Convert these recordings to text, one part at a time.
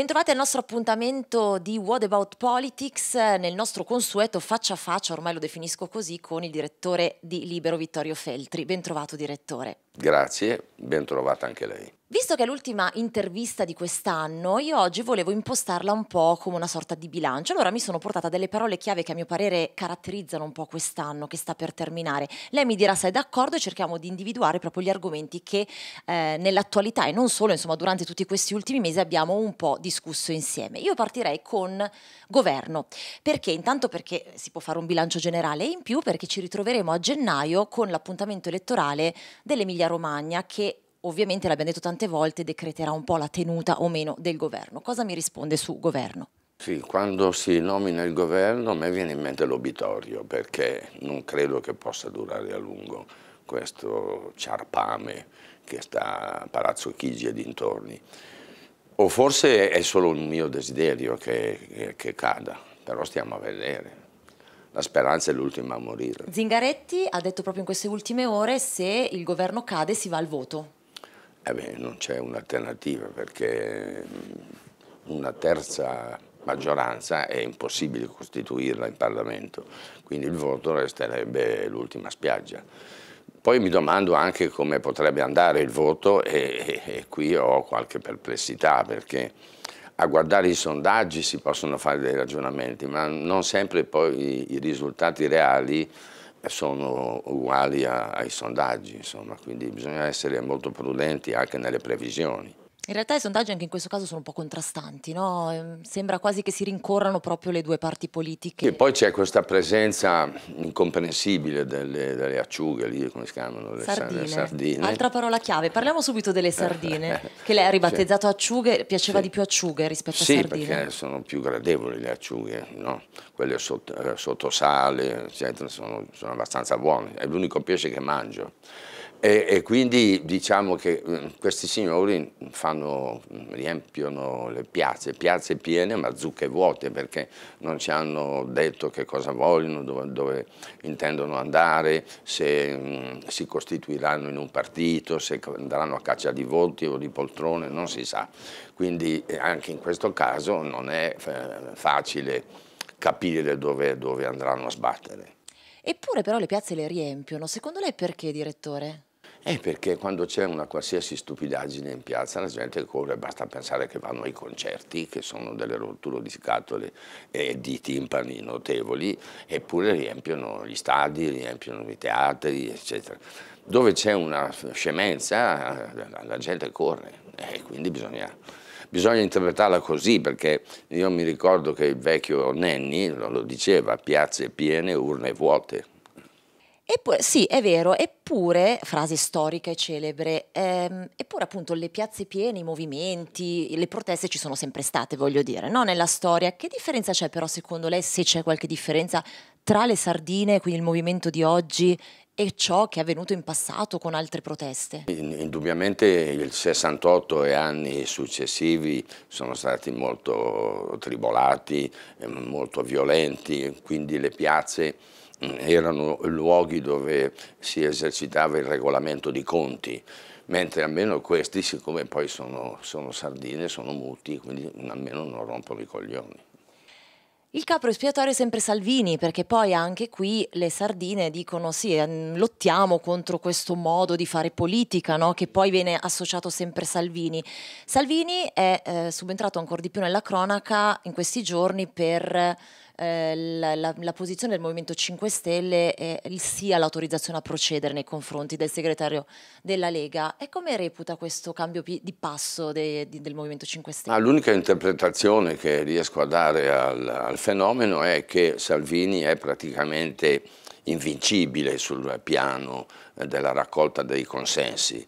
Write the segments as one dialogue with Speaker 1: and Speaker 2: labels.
Speaker 1: Bentrovati al nostro appuntamento di What About Politics nel nostro consueto faccia a faccia, ormai lo definisco così, con il direttore di Libero Vittorio Feltri. Bentrovato direttore.
Speaker 2: Grazie, ben trovata anche lei.
Speaker 1: Visto che è l'ultima intervista di quest'anno, io oggi volevo impostarla un po' come una sorta di bilancio. Allora mi sono portata delle parole chiave che a mio parere caratterizzano un po' quest'anno che sta per terminare. Lei mi dirà se è d'accordo e cerchiamo di individuare proprio gli argomenti che eh, nell'attualità e non solo, insomma, durante tutti questi ultimi mesi abbiamo un po' discusso insieme. Io partirei con governo. Perché? Intanto perché si può fare un bilancio generale e in più perché ci ritroveremo a gennaio con l'appuntamento elettorale dell'Emilia Romagna che ovviamente l'abbiamo detto tante volte, decreterà un po' la tenuta o meno del governo. Cosa mi risponde su governo?
Speaker 2: Sì, quando si nomina il governo a me viene in mente l'obitorio perché non credo che possa durare a lungo questo ciarpame che sta a Palazzo Chigi e dintorni. O forse è solo un mio desiderio che, che, che cada, però stiamo a vedere. La speranza è l'ultima a morire.
Speaker 1: Zingaretti ha detto proprio in queste ultime ore se il governo cade si va al voto.
Speaker 2: Eh beh, non c'è un'alternativa perché una terza maggioranza è impossibile costituirla in Parlamento, quindi il voto resterebbe l'ultima spiaggia. Poi mi domando anche come potrebbe andare il voto e, e, e qui ho qualche perplessità perché a guardare i sondaggi si possono fare dei ragionamenti, ma non sempre poi i, i risultati reali sono uguali a, ai sondaggi, insomma, quindi bisogna essere molto prudenti anche nelle previsioni.
Speaker 1: In realtà i sondaggi anche in questo caso sono un po' contrastanti, no? Ehm, sembra quasi che si rincorrano proprio le due parti politiche.
Speaker 2: E poi c'è questa presenza incomprensibile delle, delle, acciughe, lì, come si chiamano? Le
Speaker 1: sardine.
Speaker 2: sardine.
Speaker 1: Altra parola chiave, parliamo subito delle sardine, che lei ha ribattezzato sì. acciughe, piaceva sì. di più acciughe rispetto
Speaker 2: sì,
Speaker 1: a sardine?
Speaker 2: Sì, perché sono più gradevoli le acciughe, no? quelle sotto, eh, sotto sale, eccetera, sono, sono abbastanza buone, è l'unico pesce che mangio. E, e, quindi diciamo che mm, questi signori fanno, riempiono le piazze, piazze piene ma zucche vuote perché non ci hanno detto che cosa vogliono, dove, dove intendono andare, se mh, mm, si costituiranno in un partito, se andranno a caccia di voti o di poltrone, non si sa. Quindi eh, anche in questo caso non è eh, facile capire dove, dove andranno a sbattere.
Speaker 1: Eppure però le piazze le riempiono, secondo lei perché direttore?
Speaker 2: Eh, perché quando c'è una qualsiasi stupidaggine in piazza la gente corre, basta pensare che vanno ai concerti, che sono delle rotture di scatole e di timpani notevoli, eppure riempiono gli stadi, riempiono i teatri, eccetera. Dove c'è una scemenza la gente corre e quindi bisogna, bisogna interpretarla così perché io mi ricordo che il vecchio Nenni lo diceva, piazze piene, urne vuote.
Speaker 1: Eppure, sì, è vero, eppure, frase storica e celebre, ehm, eppure appunto le piazze piene, i movimenti, le proteste ci sono sempre state, voglio dire, no? nella storia. Che differenza c'è però secondo lei, se c'è qualche differenza, tra le sardine, quindi il movimento di oggi, e ciò che è avvenuto in passato con altre proteste?
Speaker 2: Indubbiamente il 68 e anni successivi sono stati molto tribolati, molto violenti, quindi le piazze erano luoghi dove si esercitava il regolamento di conti, mentre almeno questi, siccome poi sono, sono sardine, sono muti, quindi almeno non rompono i coglioni.
Speaker 1: Il capo espiatorio è sempre Salvini, perché poi anche qui le sardine dicono sì, ehm, lottiamo contro questo modo di fare politica, no? che poi viene associato sempre Salvini. Salvini è eh, subentrato ancora di più nella cronaca in questi giorni per eh, la, la, la, posizione del Movimento 5 Stelle è il sì all'autorizzazione a procedere nei confronti del segretario della Lega. E come reputa questo cambio di passo de, di, del Movimento 5 Stelle?
Speaker 2: L'unica interpretazione che riesco a dare al, al fenomeno è che Salvini è praticamente invincibile sul piano della raccolta dei consensi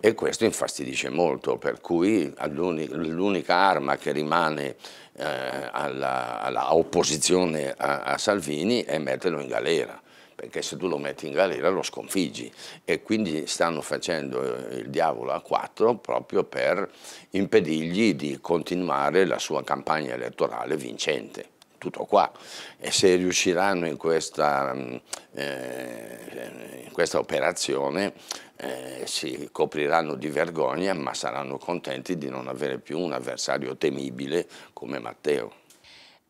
Speaker 2: e questo infastidisce molto, per cui l'unica arma che rimane eh, alla, alla, opposizione a, a Salvini è metterlo in galera perché se tu lo metti in galera lo sconfiggi e quindi stanno facendo eh, il diavolo a quattro proprio per impedirgli di continuare la sua campagna elettorale vincente. Tutto qua. E se riusciranno in questa, mm, eh, in questa operazione eh, si copriranno di vergogna ma saranno contenti di non avere più un avversario temibile come Matteo.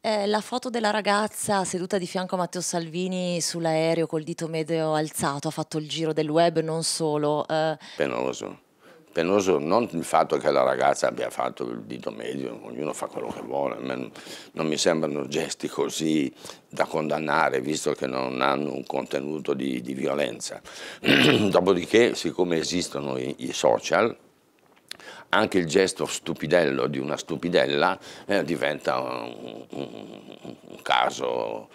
Speaker 1: Eh, la foto della ragazza seduta di fianco a Matteo Salvini sull'aereo col dito medio alzato ha fatto il giro del web, non solo.
Speaker 2: Eh. Penoso. Penoso non il fatto che la ragazza abbia fatto il dito medio, ognuno fa quello che vuole, non mi sembrano gesti così da condannare, visto che non hanno un contenuto di, di violenza. Dopodiché, siccome esistono i, i social, anche il gesto stupidello di una stupidella eh, diventa un, un, un caso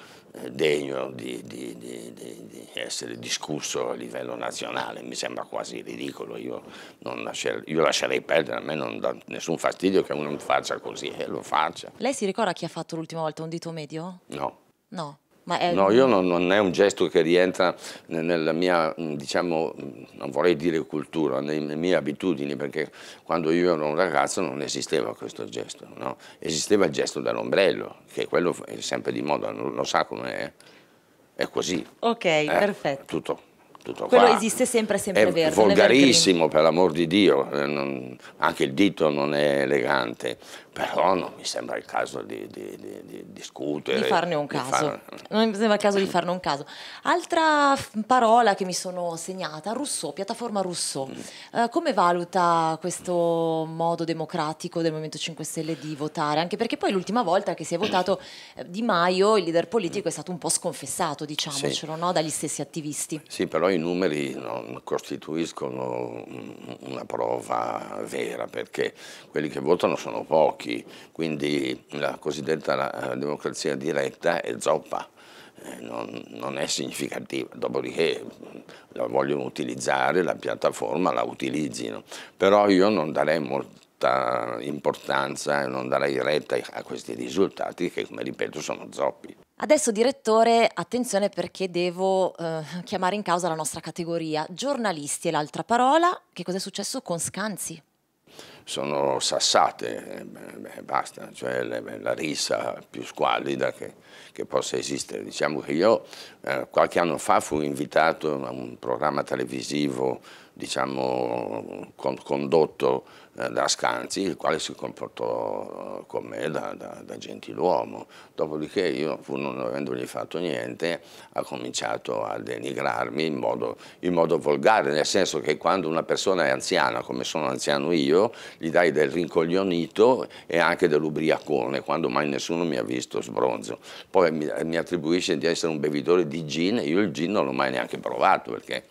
Speaker 2: degno di, di, di, di, essere discusso a livello nazionale, mi sembra quasi ridicolo, io, lascer, io lascerei perdere, a me non dà nessun fastidio che uno faccia così e eh, lo faccia.
Speaker 1: Lei si ricorda chi ha fatto l'ultima volta un dito medio?
Speaker 2: No.
Speaker 1: No.
Speaker 2: È... No, io non, non, è un gesto che rientra nella mia, diciamo, non vorrei dire cultura, nelle mie abitudini, perché quando io ero un ragazzo non esisteva questo gesto, no? esisteva il gesto dell'ombrello, che quello è sempre di moda, lo sa com'è, è così.
Speaker 1: Ok, eh, perfetto.
Speaker 2: Tutto tutto
Speaker 1: Quello
Speaker 2: qua.
Speaker 1: esiste sempre, sempre
Speaker 2: è
Speaker 1: verde.
Speaker 2: volgarissimo, per l'amor di Dio, eh, non, anche il dito non è elegante, però non mi sembra il caso di, di, di, di discutere.
Speaker 1: Di farne un caso. Far... Non mi sembra il caso di farne un caso. Altra parola che mi sono segnata, Rousseau, piattaforma Rousseau. Mm. Uh, come valuta questo modo democratico del Movimento 5 Stelle di votare? Anche perché poi l'ultima volta che si è votato eh, Di Maio, il leader politico, è stato un po' sconfessato, diciamocelo, sì. no? dagli stessi attivisti.
Speaker 2: Sì, però i numeri non costituiscono una prova vera, perché quelli che votano sono pochi quindi la cosiddetta democrazia diretta è zoppa. Eh, non, non, è significativa, dopodiché la vogliono utilizzare, la piattaforma la utilizzino, però io non darei molta importanza e non darei retta a questi risultati che, come ripeto, sono zoppi.
Speaker 1: Adesso direttore, attenzione perché devo eh, chiamare in causa la nostra categoria. Giornalisti è l'altra parola, che cosa è successo con Scanzi?
Speaker 2: sono sassate, beh, basta, cioè la risa più squallida che, che, possa esistere. Diciamo che io eh, qualche anno fa fui invitato a un programma televisivo diciamo, con, condotto eh, da Scanzi, il quale si comportò con me da, da, da gentiluomo. Dopodiché io, pur non avendogli fatto niente, ha cominciato a denigrarmi in modo, in modo volgare, nel senso che quando una persona è anziana, come sono anziano io, gli dai del rincoglionito e anche dell'ubriacone, quando mai nessuno mi ha visto sbronzo. Poi mi, mi attribuisce di essere un bevitore di gin, io il gin non l'ho mai neanche provato, perché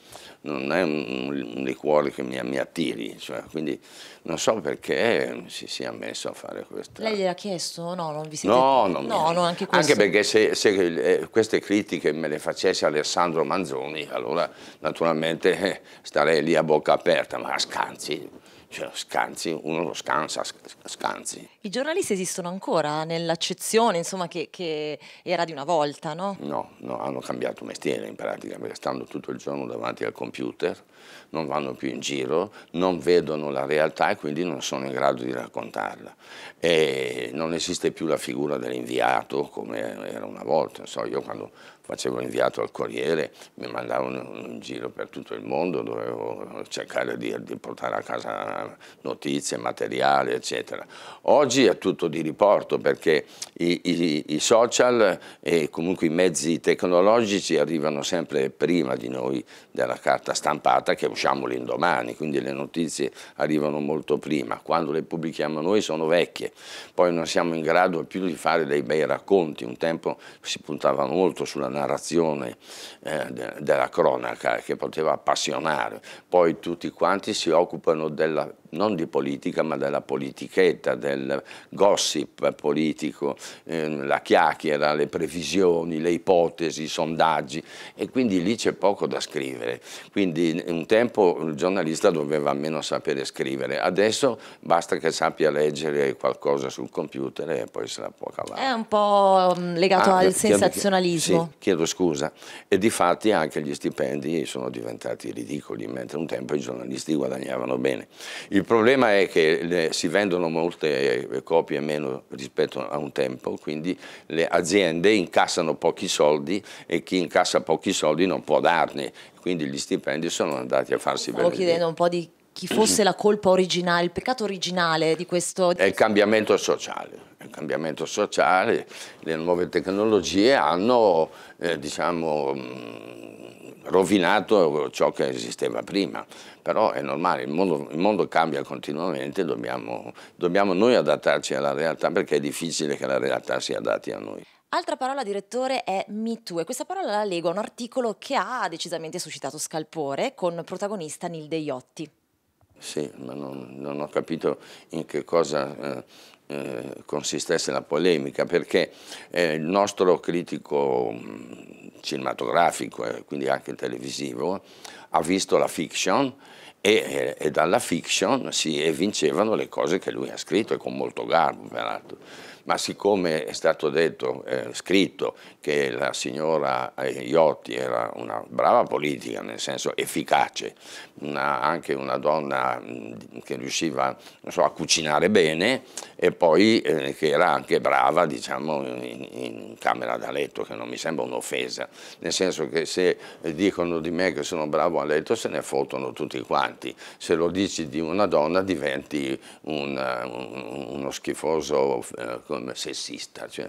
Speaker 2: non è un, un liquore che mi, mi attiri, cioè, quindi non so perché si sia messo a fare questo.
Speaker 1: Lei gliel'ha chiesto? No, non vi siete...
Speaker 2: No, non
Speaker 1: no, no
Speaker 2: anche, anche, perché se, se eh, queste critiche me le facesse Alessandro Manzoni, allora naturalmente eh, starei lì a bocca aperta, ma Scanzi cioè, scanzi, uno lo scansa, scanzi.
Speaker 1: I giornalisti esistono ancora nell'accezione, insomma, che, che, era di una volta, no?
Speaker 2: No, no, hanno cambiato mestiere in pratica, perché stanno tutto il giorno davanti al computer, non vanno più in giro, non vedono la realtà e quindi non sono in grado di raccontarla. E non esiste più la figura dell'inviato come era una volta, so, io quando facevo inviato al Corriere, mi mandavano in giro per tutto il mondo, dovevo cercare di, di portare a casa notizie, materiale, eccetera. Oggi è tutto di riporto perché i, i, i social e comunque i mezzi tecnologici arrivano sempre prima di noi della carta stampata che usciamo l'indomani, quindi le notizie arrivano molto prima. Quando le pubblichiamo noi sono vecchie, poi non siamo in grado più di fare dei bei racconti, un tempo si puntava molto sulla narrazione eh, de della cronaca che poteva appassionare, poi tutti quanti si occupano della non di politica ma della politichetta, del gossip politico, eh, la chiacchiera, le previsioni, le ipotesi, i sondaggi e quindi lì c'è poco da scrivere. Quindi un tempo il giornalista doveva almeno sapere scrivere, adesso basta che sappia leggere qualcosa sul computer e poi se la può cavare.
Speaker 1: È un po' mm, legato ah, al sensazionalismo.
Speaker 2: Sì, chiedo scusa. E di fatti anche gli stipendi sono diventati ridicoli, mentre un tempo i giornalisti guadagnavano bene. Il problema è che le, si vendono molte copie meno rispetto a un tempo, quindi le aziende incassano pochi soldi e chi incassa pochi soldi non può darne, quindi gli stipendi sono andati a farsi
Speaker 1: Stavo chiedendo un po' di chi fosse la colpa originale, il peccato originale di questo...
Speaker 2: È il cambiamento sociale. Il cambiamento sociale, le nuove tecnologie hanno, eh, diciamo, rovinato ciò che esisteva prima, però è normale, il mondo, il mondo cambia continuamente, dobbiamo, dobbiamo noi adattarci alla realtà perché è difficile che la realtà si adatti a noi.
Speaker 1: Altra parola, direttore, è Me Too e questa parola la leggo a un articolo che ha decisamente suscitato scalpore con protagonista Nilde Iotti.
Speaker 2: Sì, ma non, non, ho capito in che cosa eh, eh, consistesse la polemica, perché eh, il nostro critico cinematografico e quindi anche televisivo, ha visto la fiction e, e, dalla fiction si evincevano le cose che lui ha scritto e con molto garbo peraltro ma siccome è stato detto, eh, scritto, che la signora Iotti era una brava politica, nel senso efficace, una, anche una donna che riusciva so, a cucinare bene e poi eh, che era anche brava diciamo, in, in, camera da letto, che non mi sembra un'offesa, nel senso che se dicono di me che sono bravo a letto se ne fottono tutti quanti, se lo dici di una donna diventi un, un, uno schifoso eh, come sessista. Cioè,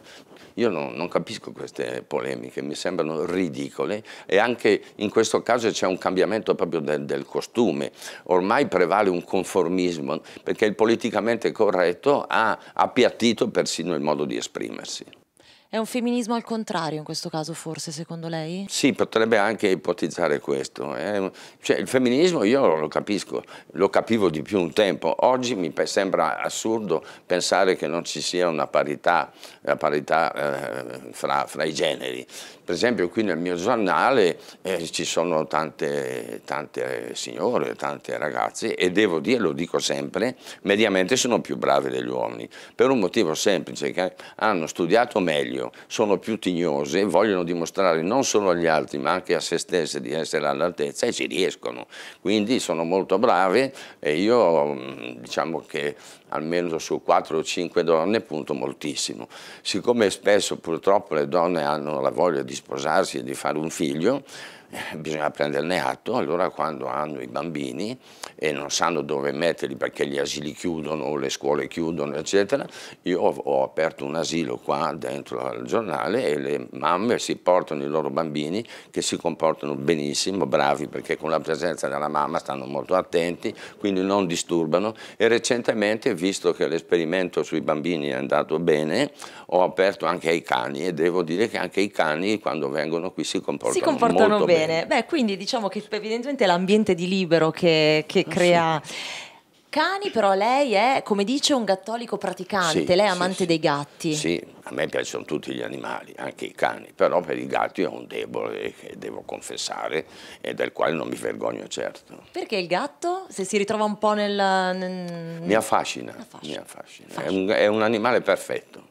Speaker 2: io non, non, capisco queste polemiche, mi sembrano ridicole e anche in questo caso c'è un cambiamento proprio del, del costume. Ormai prevale un conformismo perché il politicamente corretto ha appiattito persino il modo di esprimersi.
Speaker 1: È un femminismo al contrario in questo caso forse secondo lei?
Speaker 2: Sì, potrebbe anche ipotizzare questo. Eh. Cioè, il femminismo io lo capisco, lo capivo di più un tempo. Oggi mi sembra assurdo pensare che non ci sia una parità, una parità eh, fra, fra, i generi. Per esempio qui nel mio giornale eh, ci sono tante, tante signore, tante ragazze e devo dire, lo dico sempre, mediamente sono più brave degli uomini. Per un motivo semplice, che hanno studiato meglio meglio, sono più tignose, vogliono dimostrare non solo agli altri ma anche a se stesse di essere all'altezza e ci riescono. Quindi sono molto brave e io diciamo che almeno su 4 o 5 donne punto moltissimo. Siccome spesso purtroppo le donne hanno la voglia di sposarsi e di fare un figlio, bisogna prenderne atto, allora quando hanno i bambini e non sanno dove metterli perché gli asili chiudono, le scuole chiudono, eccetera, io ho aperto un asilo qua dentro al giornale e le mamme si portano i loro bambini che si comportano benissimo, bravi perché con la presenza della mamma stanno molto attenti, quindi non disturbano. E recentemente, visto che l'esperimento sui bambini è andato bene, ho aperto anche ai cani e devo dire che anche i cani quando vengono qui si comportano, si comportano bene bene.
Speaker 1: Beh, quindi diciamo che evidentemente è l'ambiente di libero che, che crea... Cani, però lei è, come dice, un gattolico praticante, sì, lei è amante
Speaker 2: sì,
Speaker 1: dei gatti.
Speaker 2: Sì, a me piacciono tutti gli animali, anche i cani, però per i gatti ho un debole che devo confessare e del quale non mi vergogno certo.
Speaker 1: Perché il gatto, se si ritrova un po' nel... nel...
Speaker 2: Mi affascina, affascina. Mi affascina. affascina. È, un, è un animale perfetto.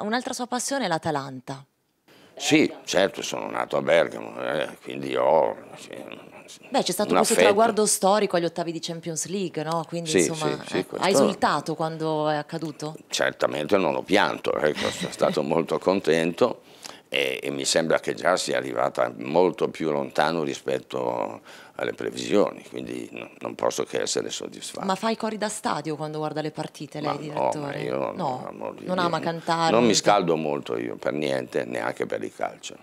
Speaker 1: Un'altra sua passione è l'Atalanta.
Speaker 2: Sì, certo, sono nato a Bergamo, eh, quindi ho... Sì,
Speaker 1: Beh, c'è stato questo affetto. traguardo storico agli ottavi di Champions League, no? Quindi sì, insomma, sì, sì, eh, ha esultato quando è accaduto?
Speaker 2: Certamente non ho pianto, ecco, sono stato molto contento e, e, mi sembra che già sia arrivata molto più lontano rispetto alle previsioni, quindi no, non posso che essere soddisfatto.
Speaker 1: Ma fa i cori da stadio quando guarda le partite lei, ma direttore?
Speaker 2: No, io
Speaker 1: no,
Speaker 2: non,
Speaker 1: ama cantare?
Speaker 2: Non mi scaldo molto io, per niente, neanche per il calcio.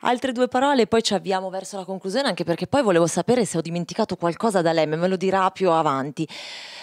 Speaker 1: Altre due parole e poi ci avviamo verso la conclusione, anche perché poi volevo sapere se ho dimenticato qualcosa da lei, ma me lo dirà più avanti.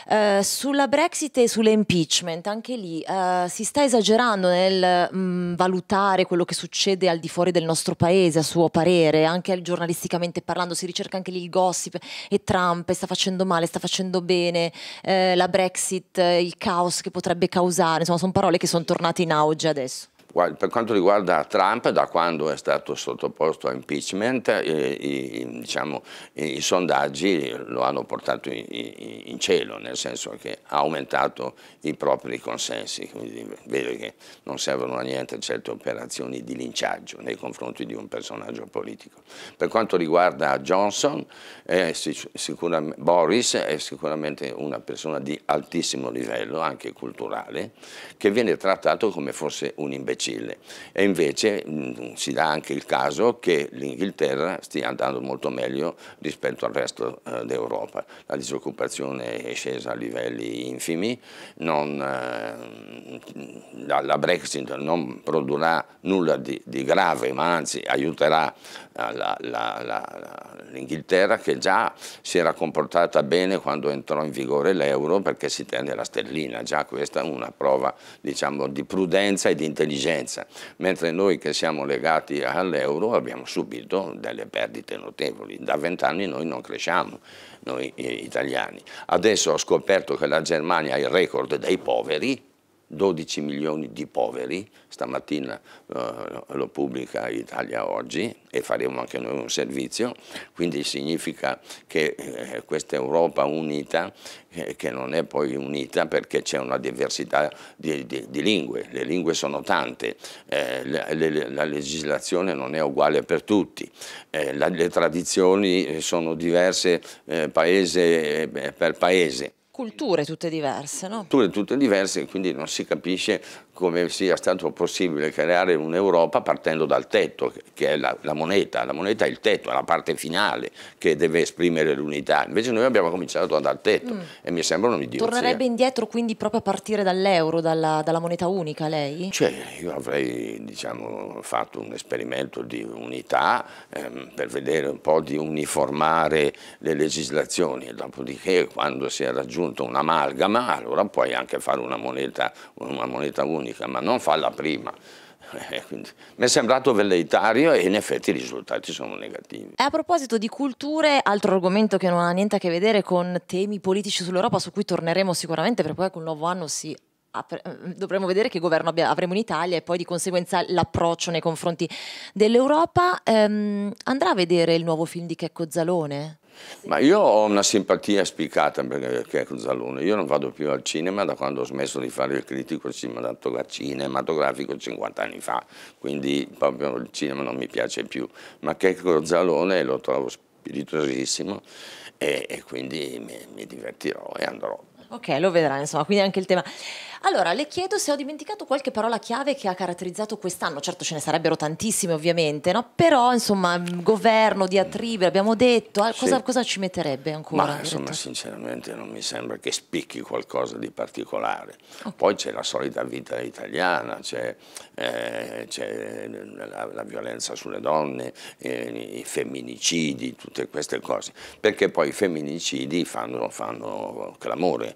Speaker 1: Uh, sulla Brexit e sull'impeachment, anche lì uh, si sta esagerando nel mh, mm, valutare quello che succede al di fuori del nostro paese, a suo parere, anche giornalisticamente parlando, si ricerca anche lì il gossip e Trump sta facendo male, sta facendo bene, uh, la Brexit, il caos che potrebbe causare, insomma sono parole che sono tornate in auge adesso.
Speaker 2: Per quanto riguarda Trump, da quando è stato sottoposto a impeachment, eh, i, diciamo, i, sondaggi lo hanno portato in, in, cielo, nel senso che ha aumentato i propri consensi, quindi vede che non servono a niente certe operazioni di linciaggio nei confronti di un personaggio politico. Per quanto riguarda Johnson, Boris è sicuramente una persona di altissimo livello, anche culturale, che viene trattato come fosse un imbecille. E invece mh, si dà anche il caso che l'Inghilterra stia andando molto meglio rispetto al resto eh, d'Europa. La disoccupazione è scesa a livelli infimi, non, eh, la, la, Brexit non produrrà nulla di, di grave, ma anzi aiuterà l'Inghilterra che già si era comportata bene quando entrò in vigore l'euro perché si tende la sterlina, già questa è una prova diciamo, di prudenza e di intelligenza, mentre noi che siamo legati all'euro abbiamo subito delle perdite notevoli, da vent'anni noi non cresciamo, noi italiani. Adesso ho scoperto che la Germania ha il record dei poveri, 12 milioni di poveri, stamattina uh, lo pubblica Italia Oggi e faremo anche noi un servizio, quindi significa che eh, questa Europa unita, eh, che non è poi unita perché c'è una diversità di, di, di, lingue, le lingue sono tante, eh, le, le, la legislazione non è uguale per tutti, eh, la, le tradizioni sono diverse eh, paese per paese
Speaker 1: culture tutte diverse, no?
Speaker 2: Culture tutte diverse, quindi non si capisce come sia stato possibile creare un'Europa partendo dal tetto, che è la, la, moneta. La moneta è il tetto, è la parte finale che deve esprimere l'unità. Invece noi abbiamo cominciato dal tetto mm. e mi sembra un'idiozia.
Speaker 1: Tornerebbe indietro quindi proprio a partire dall'euro, dalla, dalla, moneta unica lei?
Speaker 2: Cioè, io avrei diciamo, fatto un esperimento di unità ehm, per vedere un po' di uniformare le legislazioni, dopodiché quando si è raggiunto un'amalgama allora puoi anche fare una moneta, una moneta unica ma non farla prima. Eh, mi è sembrato velleitario e in effetti i risultati sono negativi.
Speaker 1: E a proposito di culture, altro argomento che non ha niente a che vedere con temi politici sull'Europa, su cui torneremo sicuramente, perché poi col nuovo anno si dovremo vedere che governo avremo in Italia e poi di conseguenza l'approccio nei confronti dell'Europa. Ehm, andrà a vedere il nuovo film di Checco Zalone?
Speaker 2: Ma io ho una simpatia spiccata per Checco Zalone, io non vado più al cinema da quando ho smesso di fare il critico cinematografico 50 anni fa, quindi proprio il cinema non mi piace più, ma Checco Zalone lo trovo spiritosissimo e, e quindi mi, mi divertirò e andrò.
Speaker 1: Ok, lo vedrà, insomma, quindi anche il tema. Allora, le chiedo se ho dimenticato qualche parola chiave che ha caratterizzato quest'anno, certo ce ne sarebbero tantissime ovviamente, no? però insomma, governo, diatribe, abbiamo detto, ah, cosa, sì. cosa, ci metterebbe ancora?
Speaker 2: Ma insomma, sinceramente non mi sembra che spicchi qualcosa di particolare. Okay. Poi c'è la solita vita italiana, c'è eh, la, la, violenza sulle donne, eh, i femminicidi, tutte queste cose, perché poi i femminicidi fanno, fanno clamore,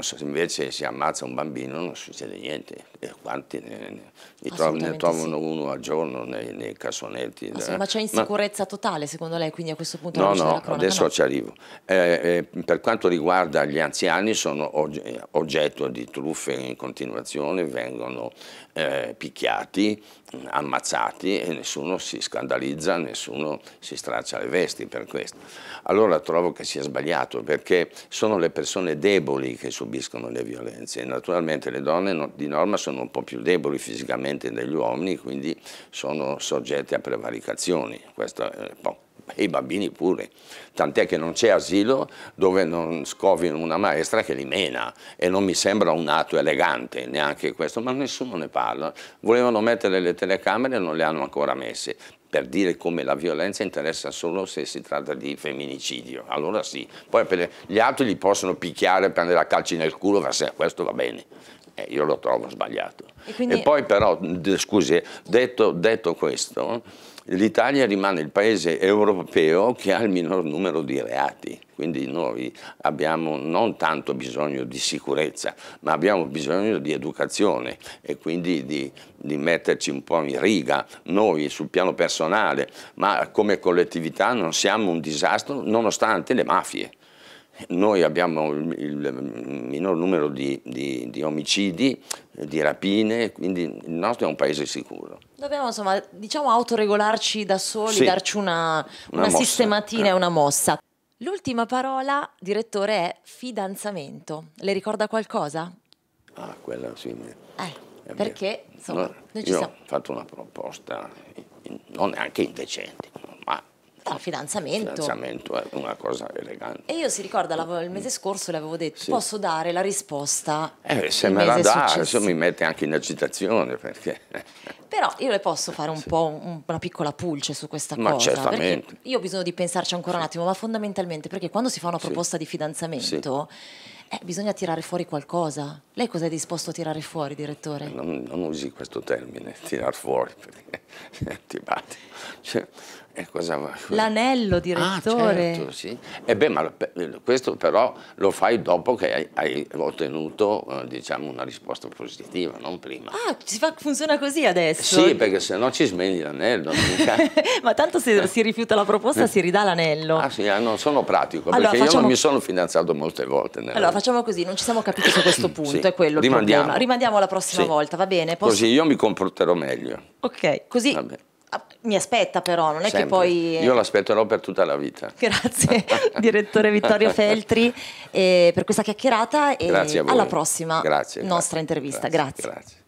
Speaker 2: so, invece si ammazza un bambino non succede niente, e quanti ne, ne, trovano, ne trovano sì. uno al giorno nei, nei cassonetti.
Speaker 1: Ah, sì, ma c'è insicurezza ma, totale secondo lei, quindi a questo punto
Speaker 2: no, no, adesso no. ci arrivo. Eh, eh, per quanto riguarda gli anziani sono oggetto di truffe in continuazione, vengono eh, picchiati, ammazzati e nessuno si scandalizza, nessuno si straccia le vesti per questo. Allora trovo che sia sbagliato perché sono le persone deboli che subiscono le violenze. Naturalmente le donne di norma sono un po' più deboli fisicamente degli uomini, quindi sono soggetti a prevaricazioni. Questo è un po' e i bambini pure, tant'è che non c'è asilo dove non scovino una maestra che li mena e non mi sembra un atto elegante neanche questo, ma nessuno ne parla. Volevano mettere le telecamere e non le hanno ancora messe per dire come la violenza interessa solo se si tratta di femminicidio, allora sì, poi per gli altri li possono picchiare, prendere a calci nel culo, questo va bene. Eh, io lo trovo sbagliato. E, quindi... e poi però, scusi, detto, detto questo, l'Italia rimane il paese europeo che ha il minor numero di reati, quindi noi abbiamo non tanto bisogno di sicurezza, ma abbiamo bisogno di educazione e quindi di, di metterci un po' in riga noi sul piano personale, ma come collettività non siamo un disastro nonostante le mafie noi abbiamo il, il minor numero di, di, di, omicidi, di rapine, quindi il nostro è un paese sicuro.
Speaker 1: Dobbiamo insomma, diciamo, autoregolarci da soli, sì. darci una, una, una sistematina e eh. una mossa. L'ultima parola, direttore, è fidanzamento. Le ricorda qualcosa?
Speaker 2: Ah, quella sì.
Speaker 1: Eh, perché insomma, no,
Speaker 2: noi ci io siamo... ho fatto una proposta non neanche indecente,
Speaker 1: al fidanzamento.
Speaker 2: Il fidanzamento è una cosa elegante.
Speaker 1: E io si ricorda il mese scorso le avevo detto, sì. posso dare la risposta.
Speaker 2: Eh, se me la dà, adesso mi mette anche in agitazione perché...
Speaker 1: Però io le posso fare un sì. po' un, una piccola pulce su questa ma cosa.
Speaker 2: Certamente.
Speaker 1: Io ho bisogno di pensarci ancora sì. un attimo, ma fondamentalmente perché quando si fa una proposta di fidanzamento... Eh, bisogna tirare fuori qualcosa. Lei cosa è disposto a tirare fuori, direttore?
Speaker 2: Non, non usi questo termine, tirar fuori, perché ti batti. Cioè, e cosa va?
Speaker 1: L'anello, direttore.
Speaker 2: Ah, certo, sì. E beh, ma questo però lo fai dopo che hai, hai ottenuto, eh, diciamo, una risposta positiva, non prima.
Speaker 1: Ah, fa, funziona così adesso?
Speaker 2: Sì, perché se no ci smegli l'anello.
Speaker 1: ma tanto se si rifiuta la proposta si ridà l'anello.
Speaker 2: Ah sì, ah, non sono pratico, allora, perché facciamo... io non mi sono fidanzato molte volte.
Speaker 1: Allora, facciamo così, non ci siamo capiti su questo punto, sì. è quello Rimandiamo. il problema. Rimandiamo la prossima sì. volta, va bene?
Speaker 2: Posso... Così io mi comporterò meglio.
Speaker 1: Ok, così... Ah, mi aspetta però, non è Sempre. che poi...
Speaker 2: Io l'aspetterò per tutta la vita.
Speaker 1: Grazie, direttore Vittorio Feltri, eh, per questa chiacchierata e alla prossima
Speaker 2: grazie,
Speaker 1: nostra
Speaker 2: grazie,
Speaker 1: intervista.
Speaker 2: grazie. grazie.